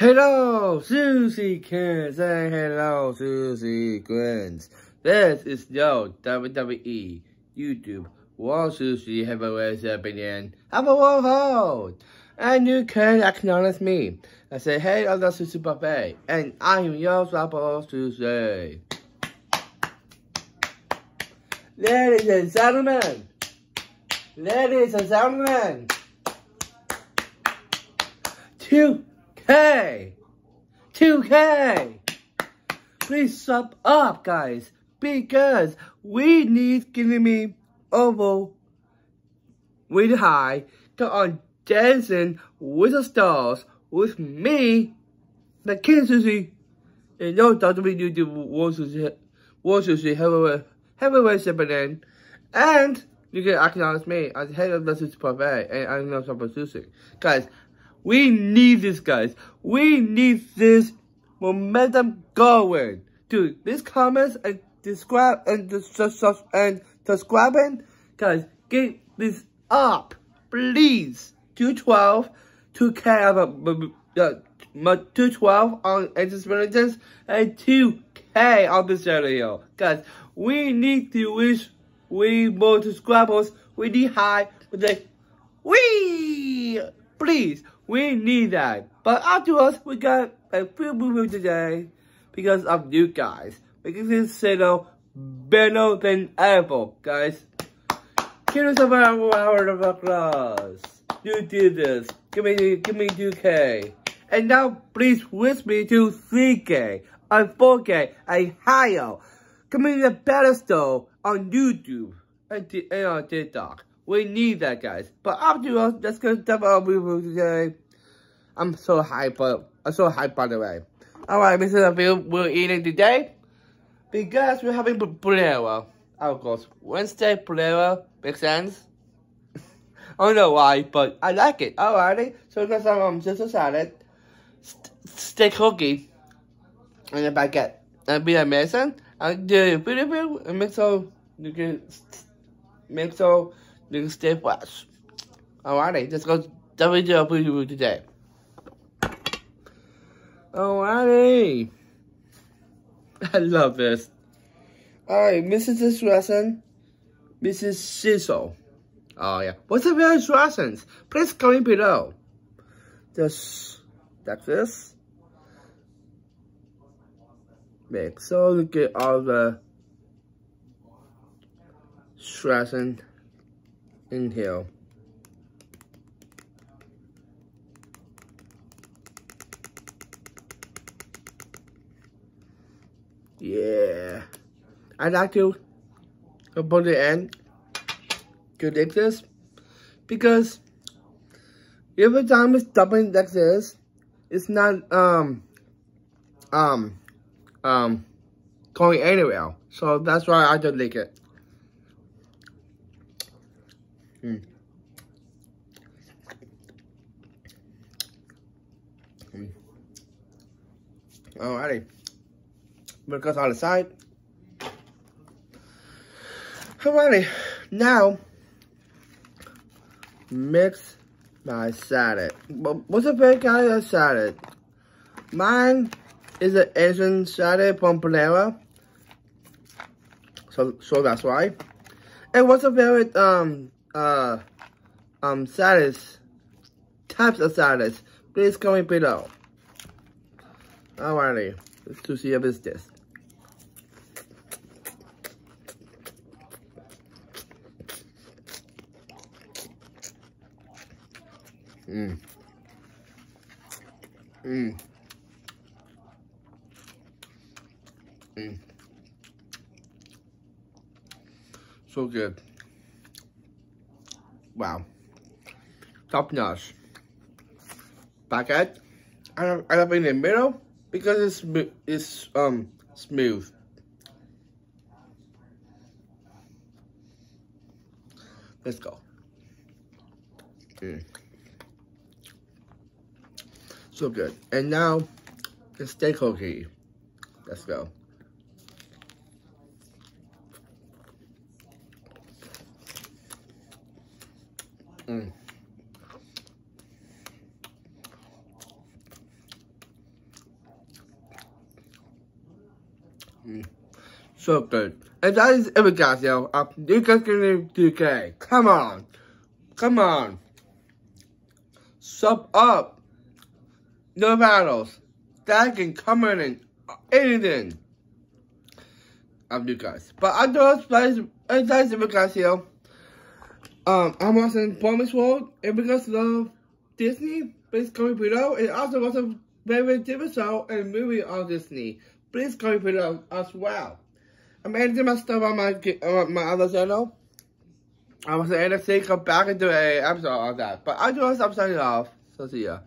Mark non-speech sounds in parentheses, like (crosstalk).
Hello, Susie can say hello, Susie Grins. This is Yo WWE YouTube World Susie have a Heavyweight Champion. Have a world hold, and you can acknowledge me. I say, hey, I'm the Sushi Buffet, and I am your to say. Ladies and gentlemen, ladies and gentlemen, 2K, 2K, please sub up, guys, because we need getting me over really high. Go on dancing with the stars with me, the King Sushi, and your WWE World Susie, World Susie Heavyweight heavyweight champion, and you can acknowledge me as head of the Sushi Buffet, and I'm not supposed to Guys, we need this, guys. We need this momentum going. Dude, this comments and describe and and subscribing, guys, get this up, please. 212, 2K of uh, 212 on Intelligence and 2K on this video. Guys, we need to wish we more subscribers. We need high with the we please. We need that. But afterwards, we got a few movies today because of you guys. Making this channel better than ever, guys. Give us a round of applause. You did this. Give me, give me 2K. And now, please wish me to 3K and 4K and higher. Coming to the pedestal on YouTube and, and on TikTok. We need that, guys. But after all, let's go step our review today. I'm so hyped, but I'm so hyped, by the way. Alright, this is a video we're eating today. Because we're having bolero. Of course, Wednesday bolero makes sense. (laughs) I don't know why, but I like it. Alrighty, so we got some um, Caesar salad, st steak cookie, and a baguette. That'd be amazing. i do And the video and make so you can make so can stay fresh. Alrighty, let's go the video preview today. Alrighty. I love this. Alright, Mrs. Lesson, Mrs. Cecil. Oh yeah. What's the various lessons? Please comment below. Just like this. Make so you get all the stressing in here. Yeah. I'd like to put it in to this because every time it's dumping like this, it's not um um um, going anywhere. So that's why I don't like it. Hmm. Hmm. Alrighty. Because on the side. Alrighty. Now, mix my salad. What's a big kind of salad? Mine is an Asian salad from Panera. So, so that's why. And what's your favorite um uh um salads types of salads? Please comment below. Alrighty, let's to see if it's this. Mmm. Mmm. Mm. So good. Wow. Top notch. Baguette. I have, I have in the middle because it's it's um smooth. Let's go. Mm. So good. And now the steak cookie. Let's go. Mm. Mm. So good. and that is Avogadro, I'm you guys gonna do Come on. Come on. Sub up. No battles. That can come in and anything. I'm new guys. But I know it's nice, it's nice Avogadro. Um, I'm watching Promise World, and because of Disney, please comment below, and also watch a favorite TV show and movie on Disney. Please comment below as well. I'm editing my stuff on my uh, my other channel. I was take come back into a episode of that. But I do some signing off. So see ya.